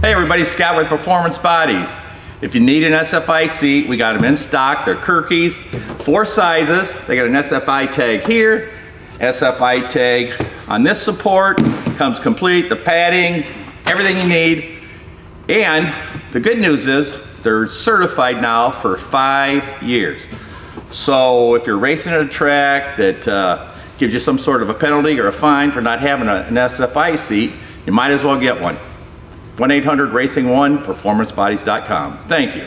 Hey everybody, Scott with Performance Bodies. If you need an SFI seat, we got them in stock. They're Kirkeys, four sizes. They got an SFI tag here, SFI tag on this support. Comes complete, the padding, everything you need. And the good news is they're certified now for five years. So if you're racing at a track that uh, gives you some sort of a penalty or a fine for not having a, an SFI seat, you might as well get one. 1-800-RACING1, performancebodies.com. Thank you.